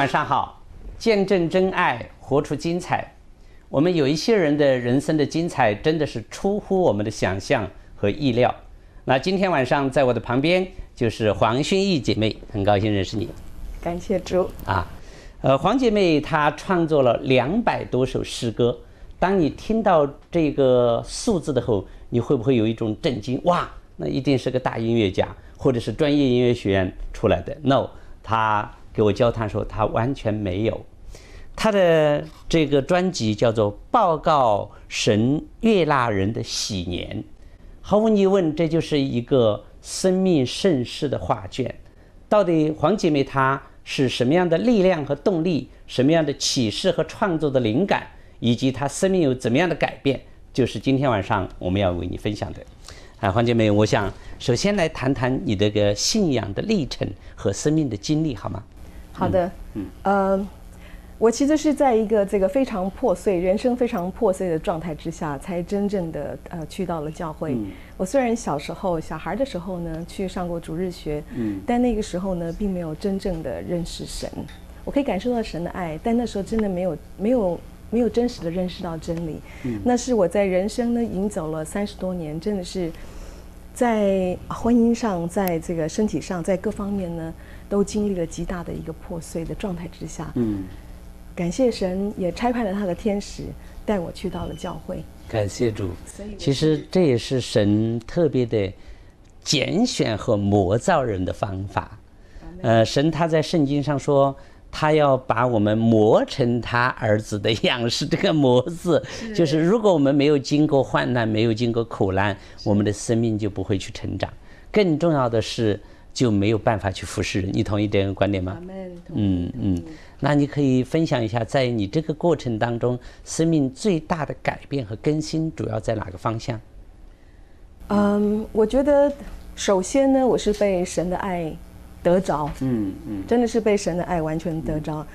晚上好！见证真爱，活出精彩。我们有一些人的人生的精彩，真的是出乎我们的想象和意料。那今天晚上在我的旁边就是黄薰义姐妹，很高兴认识你。感谢主啊，呃，黄姐妹她创作了两百多首诗歌。当你听到这个数字的后，你会不会有一种震惊？哇，那一定是个大音乐家，或者是专业音乐学院出来的？No，她。给我交谈说，他完全没有。他的这个专辑叫做《报告神悦纳人的喜年》，毫无疑问，这就是一个生命盛世的画卷。到底黄姐妹她是什么样的力量和动力，什么样的启示和创作的灵感，以及她生命有怎么样的改变，就是今天晚上我们要为你分享的。啊，黄姐妹，我想首先来谈谈你这个信仰的历程和生命的经历，好吗？好的，嗯，呃，我其实是在一个这个非常破碎、人生非常破碎的状态之下，才真正的呃去到了教会。我虽然小时候小孩的时候呢去上过主日学，嗯，但那个时候呢并没有真正的认识神。我可以感受到神的爱，但那时候真的没有没有没有真实的认识到真理。嗯，那是我在人生呢已经走了三十多年，真的是在婚姻上，在这个身体上，在各方面呢。都经历了极大的一个破碎的状态之下，嗯，感谢神也差派了他的天使带我去到了教会。感谢主，其实这也是神特别的拣选和磨造人的方法。呃，神他在圣经上说，他要把我们磨成他儿子的样式。这个“磨”字，就是如果我们没有经过患难，没有经过苦难，我们的生命就不会去成长。更重要的是。就没有办法去服侍人，你同意这个观点吗？嗯嗯，那你可以分享一下，在你这个过程当中，生命最大的改变和更新主要在哪个方向？嗯，我觉得首先呢，我是被神的爱得着，嗯嗯，真的是被神的爱完全得着。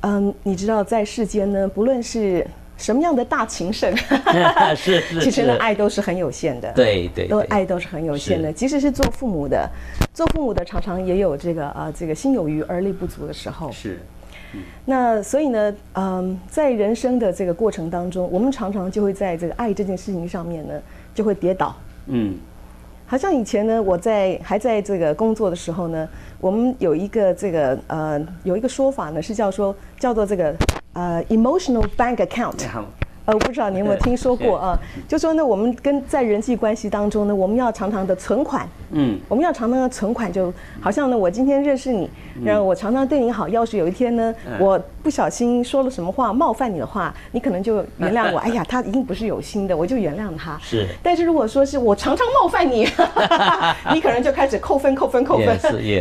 嗯，你知道，在世间呢，不论是什么样的大情圣，是是，其实呢，爱都是很有限的。对对，都爱都是很有限的。即使是做父母的，做父母的常常也有这个啊，这个心有余而力不足的时候。是。那所以呢，嗯，在人生的这个过程当中，我们常常就会在这个爱这件事情上面呢，就会跌倒。嗯。好像以前呢，我在还在这个工作的时候呢，我们有一个这个呃，有一个说法呢，是叫说叫做这个。呃，emotional bank account。呃，我不知道你有没有听说过啊？就说呢，我们跟在人际关系当中呢，我们要常常的存款。嗯，我们要常常的存款，就好像呢，我今天认识你，然后我常常对你好。要是有一天呢，我不小心说了什么话冒犯你的话，你可能就原谅我。哎呀，他一定不是有心的，我就原谅他。是。但是如果说是我常常冒犯你，你可能就开始扣分、扣分、扣分。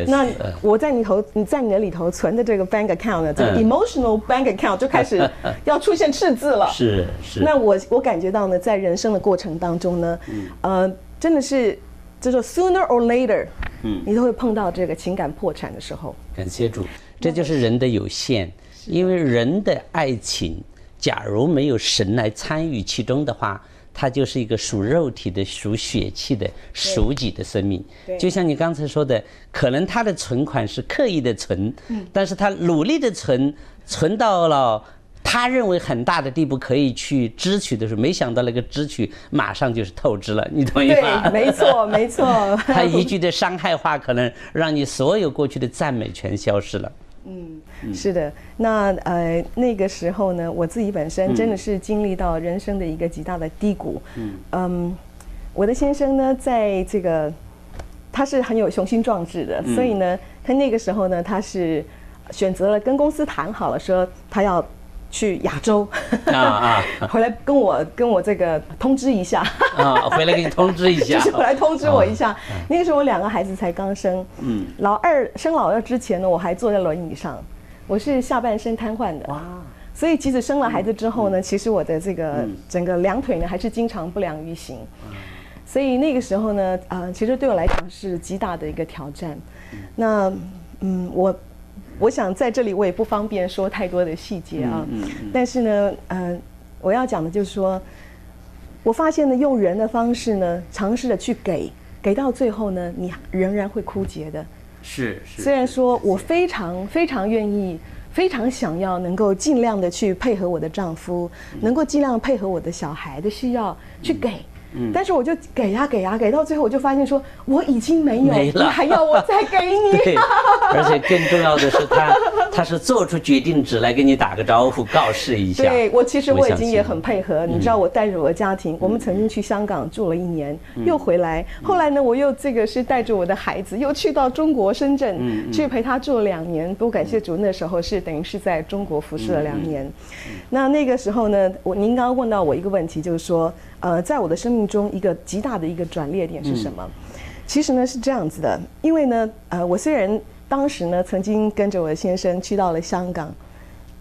那我在你头，你在你的里头存的这个 bank account 呢，这个 emotional bank account 就开始要出现赤字了。是。那我我感觉到呢，在人生的过程当中呢，呃，真的是，就说 sooner or later，嗯，你都会碰到这个情感破产的时候。感谢主，这就是人的有限，因为人的爱情，假如没有神来参与其中的话，它就是一个属肉体的、属血气的、属己的生命。就像你刚才说的，可能他的存款是刻意的存，嗯，但是他努力的存，存到了。他认为很大的地步可以去支取的时候，没想到那个支取马上就是透支了，你同意吗？对，没错，没错。他一句的伤害话，可能让你所有过去的赞美全消失了。嗯，是的。那呃，那个时候呢，我自己本身真的是经历到人生的一个极大的低谷。嗯嗯，我的先生呢，在这个他是很有雄心壮志的，所以呢，他那个时候呢，他是选择了跟公司谈好了，说他要。去亚洲啊啊！回来跟我跟我这个通知一下啊！回来给你通知一下，就是回来通知我一下。那个时候我两个孩子才刚生，嗯，老二生老二之前呢，我还坐在轮椅上，我是下半身瘫痪的哇。所以即使生了孩子之后呢，其实我的这个整个两腿呢还是经常不良于行。所以那个时候呢，呃，其实对我来讲是极大的一个挑战。那嗯，我。我想在这里我也不方便说太多的细节啊，但是呢，嗯，我要讲的就是说，我发现呢，用人的方式呢，尝试着去给，给到最后呢，你仍然会枯竭的。是是。虽然说我非常非常愿意，非常想要能够尽量的去配合我的丈夫，能够尽量配合我的小孩的需要去给。但是我就给呀给呀给，到最后我就发现说我已经没有，你还要我再给你？对，而且更重要的是，他 他是做出决定只来跟你打个招呼，告示一下。对我其实我已经也很配合，你知道我带着我的家庭，我们曾经去香港住了一年，又回来，后来呢我又这个是带着我的孩子又去到中国深圳去陪他住了两年，不过感谢主那时候是等于是在中国服侍了两年。那那个时候呢，我您刚刚问到我一个问题，就是说。呃，在我的生命中，一个极大的一个转捩点是什么？其实呢是这样子的，因为呢，呃，我虽然当时呢曾经跟着我的先生去到了香港，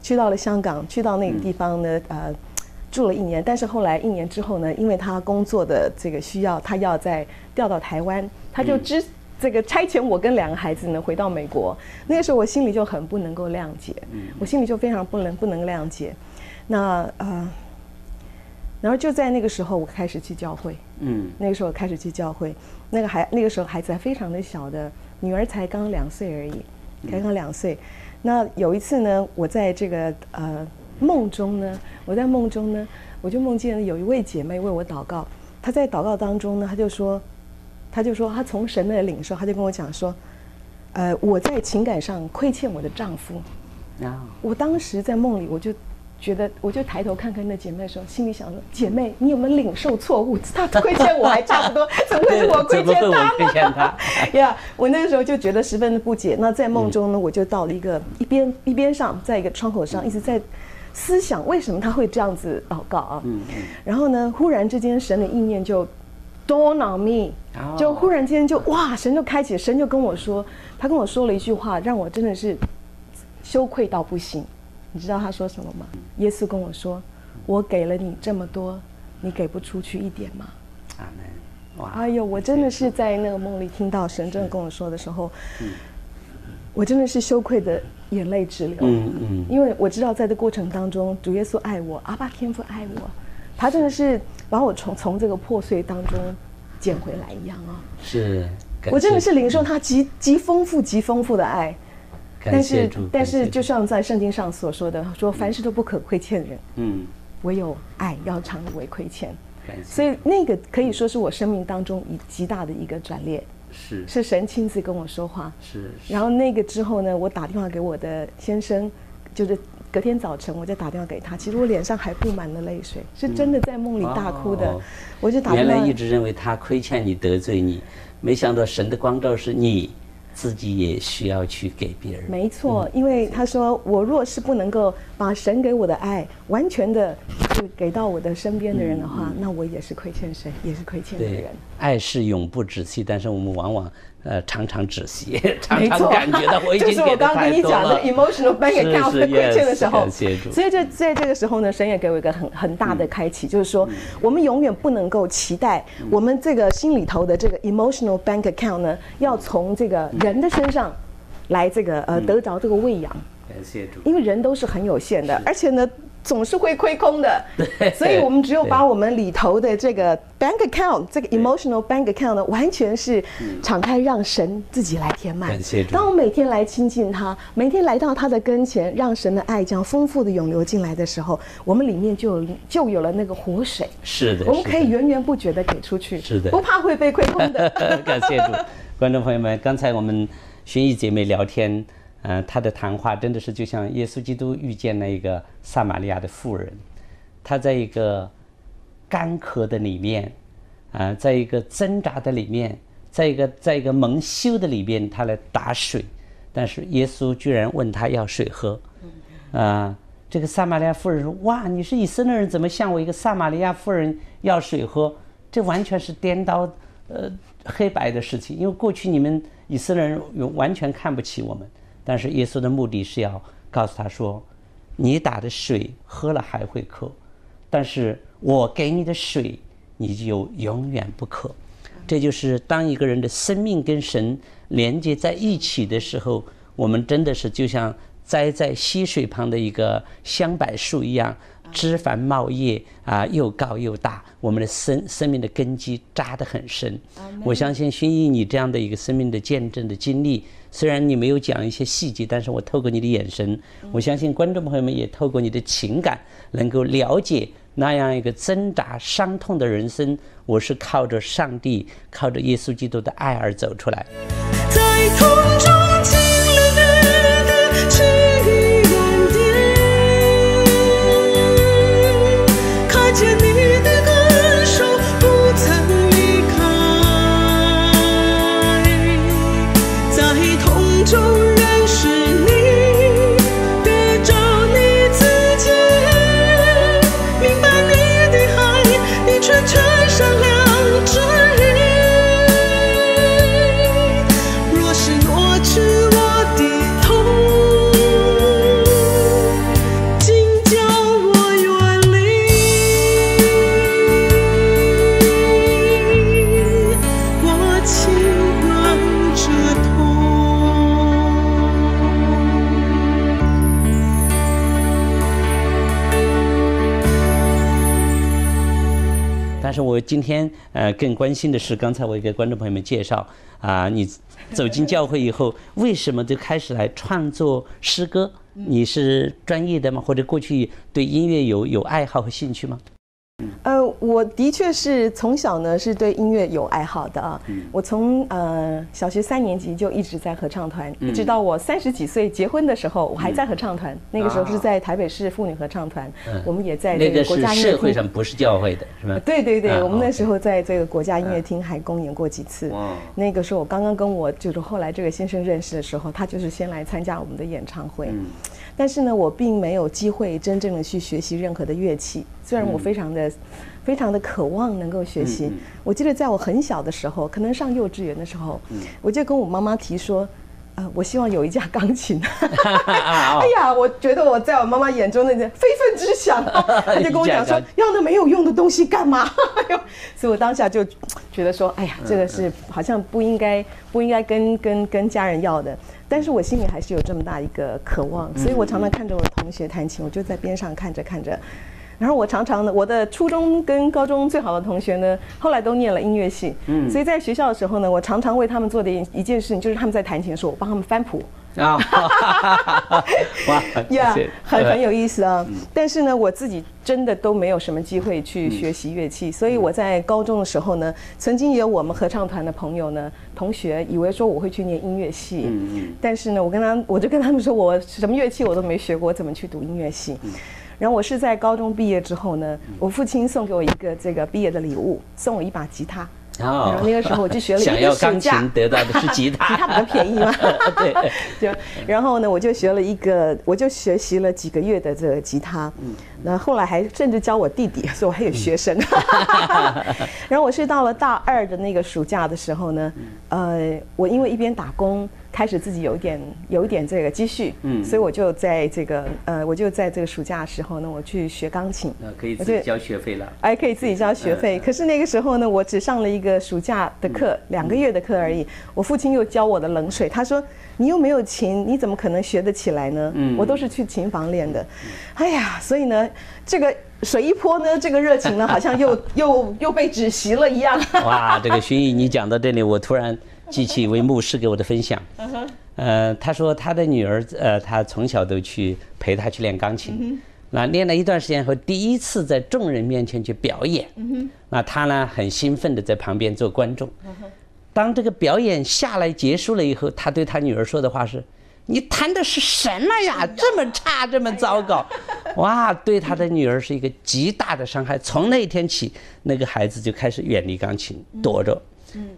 去到了香港，去到那个地方呢，呃，住了一年，但是后来一年之后呢，因为他工作的这个需要，他要再调到台湾，他就支这个差遣我跟两个孩子呢回到美国。那个时候我心里就很不能够谅解，我心里就非常不能不能谅解。那呃。然后就在那个时候，我开始去教会。嗯，那个时候开始去教会，那个孩那个时候孩子还非常的小的，女儿才刚两岁而已，才刚两岁。那有一次呢，我在这个呃梦中呢，我在梦中呢，我就梦见有一位姐妹为我祷告。她在祷告当中呢，她就说，她就说她从神的领受，她就跟我讲说，呃，我在情感上亏欠我的丈夫。啊，我当时在梦里我就。觉得我就抬头看看那姐妹的时候，心里想说：姐妹，你有没有领受错误？她亏欠我还差不多，怎么会是我亏欠他？亏欠她呀！我那个时候就觉得十分的不解。那在梦中呢，我就到了一个一边一边上，在一个窗口上，一直在思想为什么他会这样子祷告啊？嗯嗯。然后呢，忽然之间神的意念就 dawn on me，就忽然间就哇，神就开启，神就跟我说，他跟我说了一句话，让我真的是羞愧到不行。你知道他说什么吗？耶稣跟我说：“我给了你这么多，你给不出去一点吗？”阿门。哇！哎呦，我真的是在那个梦里听到神真的跟我说的时候，我真的是羞愧的眼泪直流。嗯嗯。因为我知道在这过程当中，主耶稣爱我，阿爸天父爱我，他真的是把我从从这个破碎当中捡回来一样啊。是。我真的是领受他极极丰富、极丰富的爱。但是，但是，就像在圣经上所说的，说凡事都不可亏欠人，嗯，唯有爱要常为亏欠。所以那个可以说是我生命当中一极大的一个转捩，是是神亲自跟我说话，是。然后那个之后呢，我打电话给我的先生，就是隔天早晨我就打电话给他，其实我脸上还布满了泪水，是真的在梦里大哭的。我就打原来一直认为他亏欠你得罪你，没想到神的光照是你。自己也需要去给别人。没错，因为他说，我若是不能够把神给我的爱完全的就给到我的身边的人的话，那我也是亏欠谁，也是亏欠别人。爱是永不止息，但是我们往往。呃，常常止息，常常感觉到我已经就是我刚刚跟你讲的 emotional bank account 的亏欠的时候，所以这在这个时候呢，神也给我一个很很大的开启，就是说，我们永远不能够期待我们这个心里头的这个 emotional bank account 呢，要从这个人的身上来这个呃得着这个喂养。感谢主，因为人都是很有限的，而且呢。总是会亏空的，所以我们只有把我们里头的这个 bank account，这个 emotional bank account 呢，完全是敞开，让神自己来填满。感谢当我每天来亲近他，每天来到他的跟前，让神的爱这样丰富的涌流进来的时候，我们里面就有就有了那个活水。是的，我们可以源源不绝的给出去。是的，不怕会被亏空的。感谢主，观众朋友们，刚才我们寻艺姐妹聊天。嗯，他的谈话真的是就像耶稣基督遇见那个撒玛利亚的妇人，他在一个干渴的里面，啊，在一个挣扎的里面，在一个在一个蒙羞的里面，他来打水，但是耶稣居然问他要水喝，啊，这个撒玛利亚妇人说：“哇，你是以色列人，怎么向我一个撒玛利亚妇人要水喝？这完全是颠倒呃黑白的事情，因为过去你们以色列人完全看不起我们。”但是耶稣的目的是要告诉他说：“你打的水喝了还会渴，但是我给你的水，你就永远不渴。”这就是当一个人的生命跟神连接在一起的时候，我们真的是就像栽在溪水旁的一个香柏树一样，枝繁茂叶啊，又高又大，我们的生生命的根基扎得很深。我相信薰衣你这样的一个生命的见证的经历，虽然你没有讲一些细节，但是我透过你的眼神，我相信观众朋友们也透过你的情感，能够了解那样一个挣扎伤痛的人生。我是靠着上帝，靠着耶稣基督的爱而走出来。在痛中但是我今天呃，更关心的是，刚才我给观众朋友们介绍啊，你走进教会以后，为什么就开始来创作诗歌？你是专业的吗？或者过去对音乐有有爱好和兴趣吗？呃，我的确是从小呢是对音乐有爱好的啊。我从呃小学三年级就一直在合唱团，一直到我三十几岁结婚的时候，我还在合唱团。那个时候是在台北市妇女合唱团，我们也在这个国家音乐厅。社会上不是教会的，是吗？对对对，我们那时候在这个国家音乐厅还公演过几次。那个时候我刚刚跟我就是后来这个先生认识的时候，他就是先来参加我们的演唱会。但是呢，我并没有机会真正的去学习任何的乐器。虽然我非常的、非常的渴望能够学习。我记得在我很小的时候，可能上幼稚园的时候，我就跟我妈妈提说：“呃，我希望有一架钢琴。”哎呀，我觉得我在我妈妈眼中那个非分之想，她就跟我讲说：“ 要那没有用的东西干嘛？” 所以，我当下就觉得说：“哎呀，这个是好像不应该、不应该跟跟跟家人要的。”但是我心里还是有这么大一个渴望，所以我常常看着我的同学弹琴，我就在边上看着看着。然后我常常呢，我的初中跟高中最好的同学呢，后来都念了音乐系。嗯，所以在学校的时候呢，我常常为他们做的一一件事情，就是他们在弹琴的时候，我帮他们翻谱。啊，哇，呀，很很有意思啊。但是呢，我自己真的都没有什么机会去学习乐器，所以我在高中的时候呢，曾经有我们合唱团的朋友呢，同学以为说我会去念音乐系，但是呢，我跟他我就跟他们说我什么乐器我都没学过，我怎么去读音乐系？然后我是在高中毕业之后呢，我父亲送给我一个这个毕业的礼物，送我一把吉他。然后那个时候我就学了一个暑假。想要钢琴得到的是吉他，吉他比较便宜嘛。对，就然后呢，我就学了一个，我就学习了几个月的这个吉他。嗯。那后来还甚至教我弟弟，所以我还有学生。然后我是到了大二的那个暑假的时候呢，呃，我因为一边打工。开始自己有一点有一点这个积蓄，嗯，所以我就在这个呃，我就在这个暑假的时候呢，我去学钢琴，那可以自己交学费了，哎，可以自己交学费。可是那个时候呢，我只上了一个暑假的课，两个月的课而已。我父亲又浇我的冷水，他说：“你又没有琴，你怎么可能学得起来呢？”嗯，我都是去琴房练的。哎呀，所以呢，这个水一泼呢，这个热情呢，好像又 又又被止息了一样。哇，这个薰衣，你讲到这里，我突然。记起一位牧师给我的分享，呃，他说他的女儿，呃，他从小都去陪他去练钢琴，那练了一段时间后，第一次在众人面前去表演，那他呢很兴奋的在旁边做观众。当这个表演下来结束了以后，他对他女儿说的话是：“你弹的是什么呀？这么差，这么糟糕！”哇，对他的女儿是一个极大的伤害。从那一天起，那个孩子就开始远离钢琴，躲着。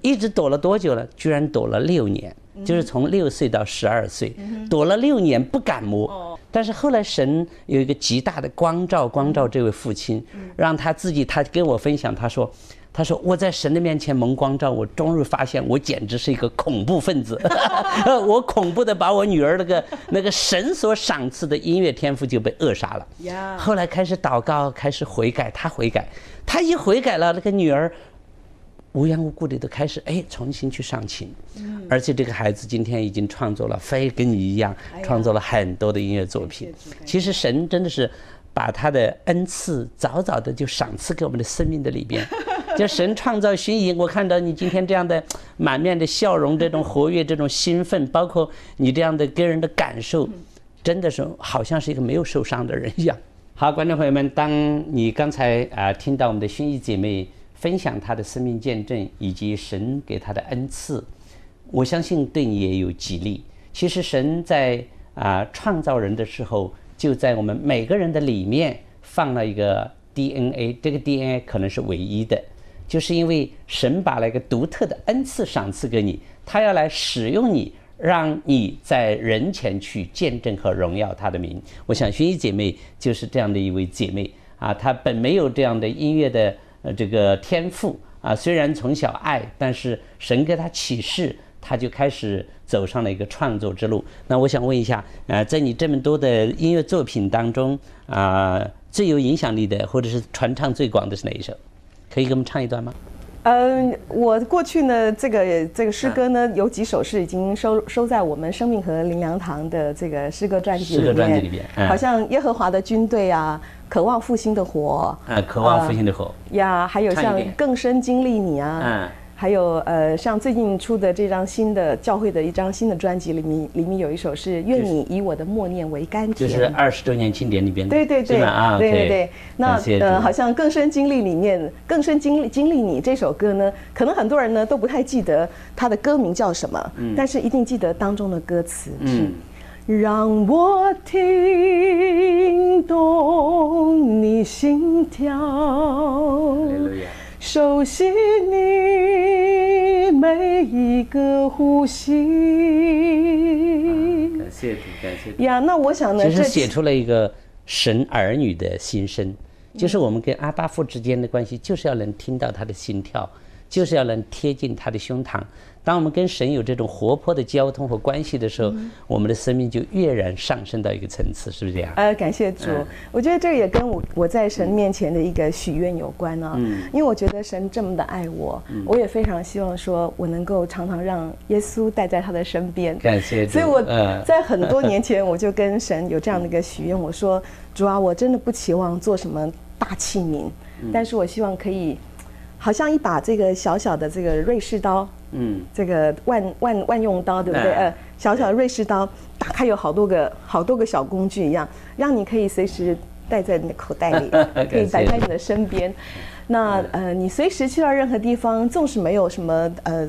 一直躲了多久了？居然躲了六年，就是从六岁到十二岁，躲了六年不敢摸。但是后来神有一个极大的光照，光照这位父亲，让他自己，他跟我分享，他说：“他说我在神的面前蒙光照，我终于发现我简直是一个恐怖分子，我恐怖的把我女儿那个那个神所赏赐的音乐天赋就被扼杀了。”后来开始祷告，开始悔改，他悔改，他一悔改了，那个女儿。无缘无故的都开始哎，重新去上琴，而且这个孩子今天已经创作了，非跟你一样创作了很多的音乐作品。其实神真的是把他的恩赐早早的就赏赐给我们的生命的里边。就神创造薰衣，我看到你今天这样的满面的笑容，这种活跃，这种兴奋，包括你这样的给人的感受，真的是好像是一个没有受伤的人一样。好，观众朋友们，当你刚才啊听到我们的薰衣姐妹分享他的生命见证以及神给他的恩赐，我相信对你也有激励。其实神在啊创造人的时候，就在我们每个人的里面放了一个 DNA，这个 DNA 可能是唯一的，就是因为神把那个独特的恩赐赏赐给你，他要来使用你。让你在人前去见证和荣耀他的名。我想薰衣姐妹就是这样的一位姐妹啊，她本没有这样的音乐的呃这个天赋啊，虽然从小爱，但是神给他启示，他就开始走上了一个创作之路。那我想问一下，呃，在你这么多的音乐作品当中啊，最有影响力的或者是传唱最广的是哪一首？可以给我们唱一段吗？嗯，我过去呢，这个这个诗歌呢，有几首是已经收收在我们生命和林良堂的这个诗歌专辑里面。诗歌专辑里面，好像耶和华的军队啊，渴望复兴的火。啊，渴望复兴的火。呀，还有像更深经历你啊。嗯。还有呃，像最近出的这张新的教会的一张新的专辑里面，里面有一首是愿你以我的默念为甘甜，就是二十周年庆典里边的，对对对，啊，对对对。那呃，好像更深经历里面，更深经历经历你这首歌呢，可能很多人呢都不太记得它的歌名叫什么，嗯，但是一定记得当中的歌词，嗯，让我听懂你心跳。熟悉你每一个呼吸。感谢主，感谢主。呀，那我想呢，其实写出了一个神儿女的心声，就是我们跟阿巴父之间的关系，就是要能听到他的心跳，就是要能贴近他的胸膛。当我们跟神有这种活泼的交通和关系的时候，我们的生命就跃然上升到一个层次，是不是这样？呃，感谢主，我觉得这个也跟我我在神面前的一个许愿有关啊。嗯。因为我觉得神这么的爱我，我也非常希望说我能够常常让耶稣待在他的身边。感谢主。所以我在很多年前我就跟神有这样的一个许愿，我说主啊，我真的不期望做什么大器皿，但是我希望可以。好像一把这个小小的这个瑞士刀，嗯，这个万万万用刀，对不对？呃，小小的瑞士刀，打开有好多个好多个小工具一样，让你可以随时带在你的口袋里，可以摆在你的身边。那呃，你随时去到任何地方，纵使没有什么呃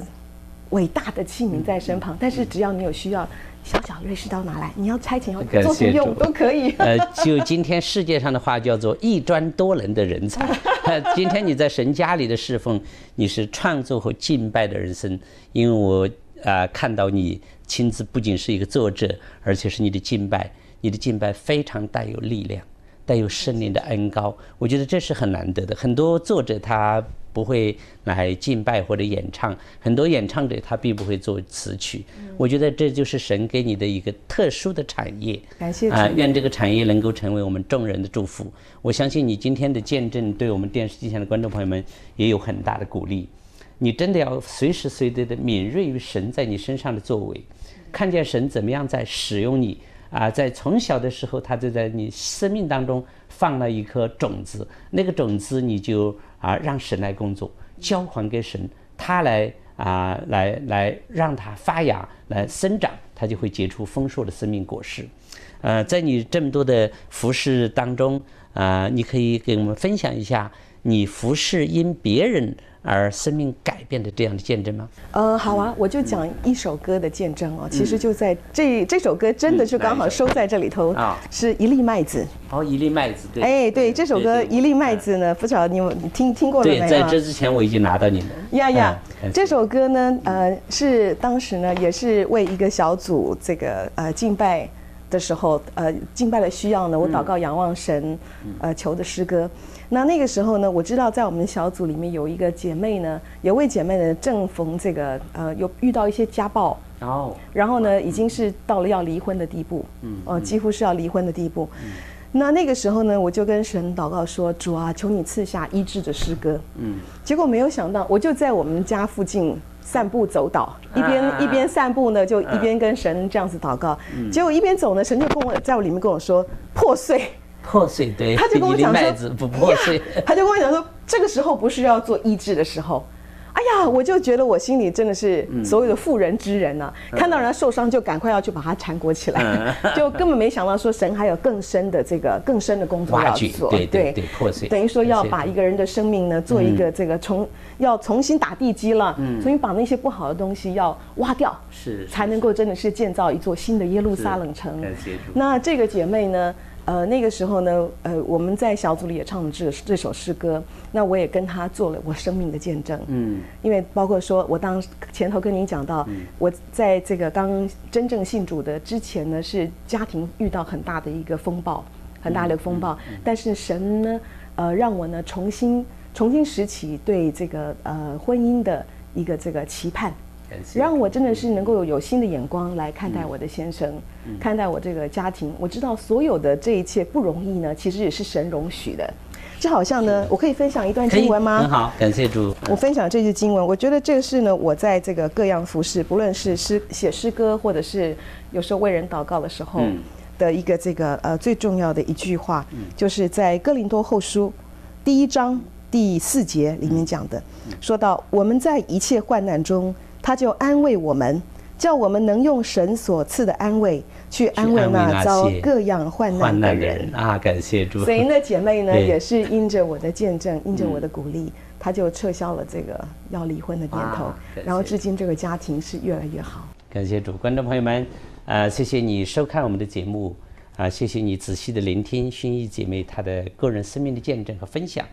伟大的器皿在身旁，但是只要你有需要。小小瑞士刀拿来，你要拆钱要做什么用都可以。呃，就今天世界上的话叫做一专多能的人才。今天你在神家里的侍奉，你是创作和敬拜的人生。因为我啊看到你亲自不仅是一个作者，而且是你的敬拜，你的敬拜非常带有力量，带有圣灵的恩高。我觉得这是很难得的。很多作者他。不会来敬拜或者演唱，很多演唱者他并不会做词曲。我觉得这就是神给你的一个特殊的产业。感谢啊！愿这个产业能够成为我们众人的祝福。我相信你今天的见证，对我们电视机前的观众朋友们也有很大的鼓励。你真的要随时随地的敏锐于神在你身上的作为，看见神怎么样在使用你啊！在从小的时候，他就在你生命当中放了一颗种子，那个种子你就。啊，让神来工作，交还给神，他来啊，来来让它发芽，来生长，它就会结出丰硕的生命果实。呃，在你这么多的服饰当中，啊，你可以给我们分享一下你服饰因别人。而生命改变的这样的见证吗？呃，好啊，我就讲一首歌的见证哦。其实就在这这首歌，真的就刚好收在这里头啊，是一粒麦子。哦，一粒麦子，对。哎，对，这首歌一粒麦子呢，不晓得你你听听过了没有？在这之前我已经拿到你的。呀呀，这首歌呢，呃，是当时呢，也是为一个小组这个呃敬拜的时候，呃敬拜的需要呢，我祷告仰望神，呃求的诗歌。那那个时候呢，我知道在我们小组里面有一个姐妹呢，有位姐妹呢正逢这个呃有遇到一些家暴，哦，然后呢已经是到了要离婚的地步，嗯，哦几乎是要离婚的地步。那那个时候呢，我就跟神祷告说：主啊，求你赐下医治的诗歌。嗯，结果没有想到，我就在我们家附近散步走岛，一边一边散步呢，就一边跟神这样子祷告。结果一边走呢，神就跟我在我里面跟我说破碎。破碎对，他就跟我讲说，不破碎。他就跟我讲说，这个时候不是要做医治的时候。哎呀，我就觉得我心里真的是所谓的妇人之仁呐，看到人家受伤就赶快要去把它缠裹起来，就根本没想到说神还有更深的这个更深的工作要做，对对对，破碎，等于说要把一个人的生命呢做一个这个重，要重新打地基了，重新把那些不好的东西要挖掉，是才能够真的是建造一座新的耶路撒冷城。那这个姐妹呢？呃，那个时候呢，呃，我们在小组里也唱了这这首诗歌，那我也跟他做了我生命的见证。嗯，因为包括说我当前头跟您讲到，我在这个刚真正信主的之前呢，是家庭遇到很大的一个风暴，很大的风暴，但是神呢，呃，让我呢重新重新拾起对这个呃婚姻的一个这个期盼。让我真的是能够有新的眼光来看待我的先生，看待我这个家庭。我知道所有的这一切不容易呢，其实也是神容许的。就好像呢，我可以分享一段经文吗？很好，感谢主。我分享这句经文，我觉得这个是呢，我在这个各样服饰，不论是诗写诗歌，或者是有时候为人祷告的时候的一个这个呃最重要的一句话，就是在哥林多后书第一章第四节里面讲的，说到我们在一切患难中。他就安慰我们，叫我们能用神所赐的安慰去安慰那遭各样患难的人啊！感谢主。所以那姐妹呢，也是因着我的见证，因着我的鼓励，她就撤销了这个要离婚的念头，然后至今这个家庭是越来越好。感谢主，观众朋友们，呃，谢谢你收看我们的节目啊，谢谢你仔细的聆听薰衣姐妹她的个人生命的见证和分享。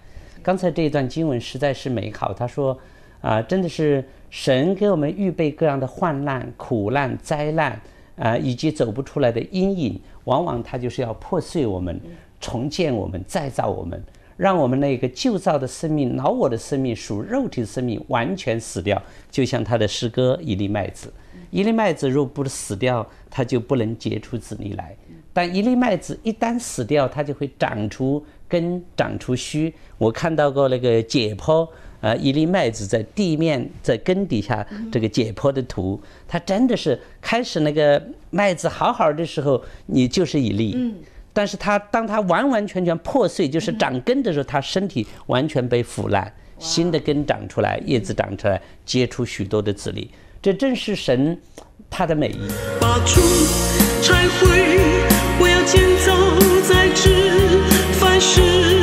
刚才这一段经文实在是美好，她说。啊，真的是神给我们预备各样的患难、苦难、灾难，啊，以及走不出来的阴影，往往他就是要破碎我们、重建我们、再造我们，让我们那个旧造的生命、老我的生命、属肉体的生命完全死掉。就像他的诗歌一粒麦子，一粒麦子若不死掉，它就不能结出籽粒来；但一粒麦子一旦死掉，它就会长出根、长出须。我看到过那个解剖。啊，一粒麦子在地面在根底下这个解剖的图，它真的是开始那个麦子好好的时候，你就是一粒，嗯，但是它当它完完全全破碎，就是长根的时候，它身体完全被腐烂，新的根长出来，叶子长出来，结出许多的籽粒，这正是神他的美意。把出拆毁，我要建造再制，凡事。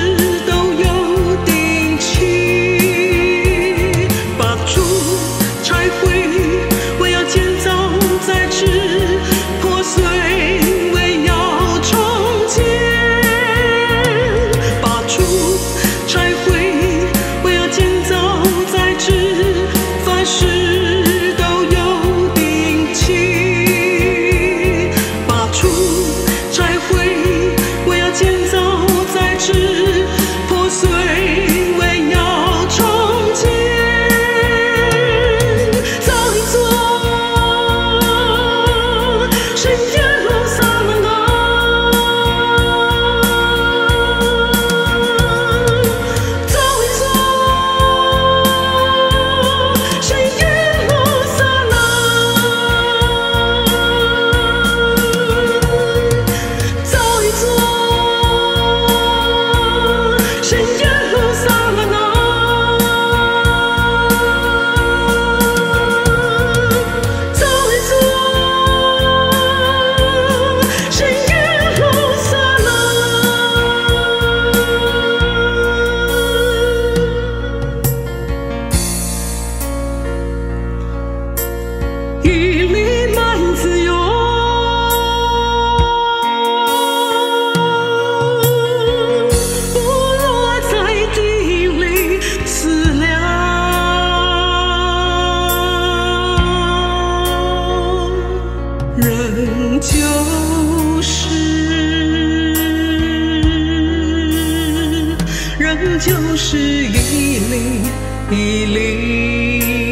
就是一粒一粒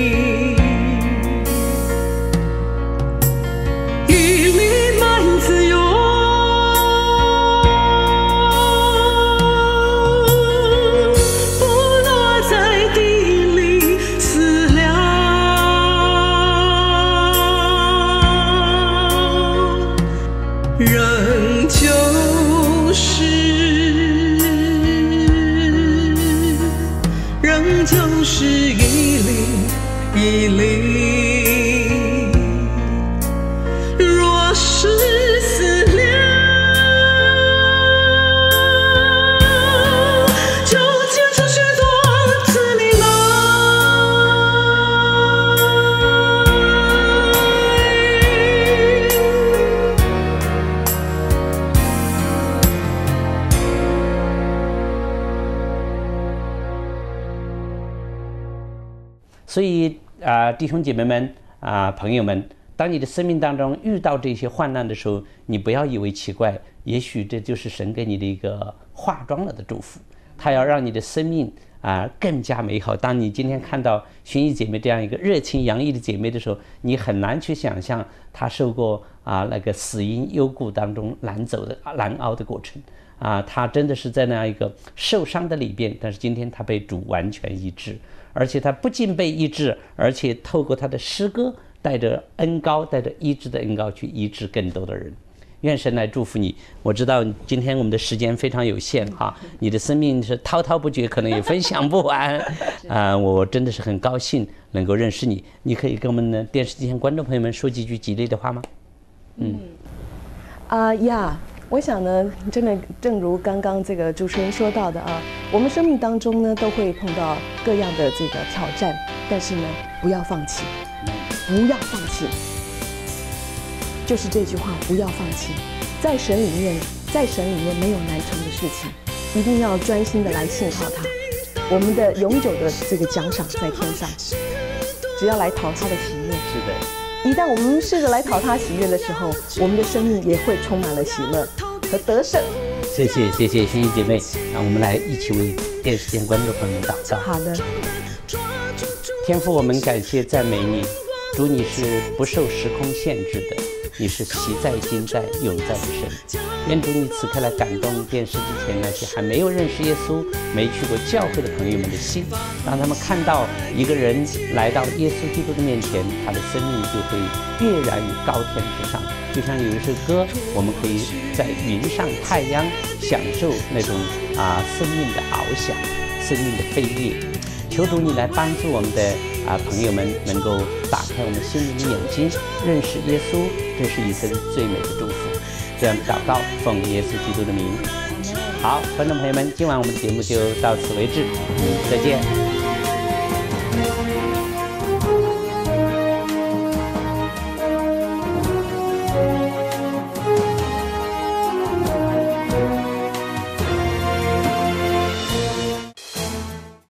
所以啊、弟兄姐妹们啊、朋友们，当你的生命当中遇到这些患难的时候，你不要以为奇怪，也许这就是神给你的一个化妆了的祝福，他要让你的生命啊、更加美好。当你今天看到薰衣姐妹这样一个热情洋溢的姐妹的时候，你很难去想象她受过啊、那个死因幽谷当中难走的难熬的过程。啊，她真的是在那样一个受伤的里边，但是今天她被主完全医治，而且他不仅被医治，而且透过他的诗歌，带着恩高，带着医治的恩高去医治更多的人。愿神来祝福你。我知道今天我们的时间非常有限哈，你的生命是滔滔不绝，可能也分享不完。啊、我真的是很高兴能够认识你。你可以跟我们的电视机前观众朋友们说几句激励的话吗？嗯啊呀，我想呢，真的正如刚刚这个主持人说到的啊，我们生命当中呢都会碰到各样的这个挑战，但是呢，不要放弃，不要放弃，就是这句话，不要放弃，在神里面，在神里面没有难成的事情，一定要专心的来信靠他。我们的永久的这个奖赏在天上，只要来讨他的喜悦。是的。一旦我们试着来讨他喜悦的时候，我们的生命也会充满了喜乐和得胜。谢谢谢谢欣欣姐妹，让我们来一起为电视前观众朋友们祷告。好的，天父，我们感谢赞美你，主你是不受时空限制的，你是习在今在永在的神。愿主你此刻来感动电视机前那些还没有认识耶稣、没去过教会的朋友们的心，让他们看到一个人来到耶稣基督的面前，他的生命就会跃然于高天之上。就像有一首歌，我们可以在云上太阳享受那种啊生命的翱翔、生命的飞跃。求主你来帮助我们的啊朋友们，能够打开我们心灵的眼睛，认识耶稣，这是一生最美的祝福。这样的祷告，奉耶稣基督的名。好，观众朋友们，今晚我们的节目就到此为止，再见。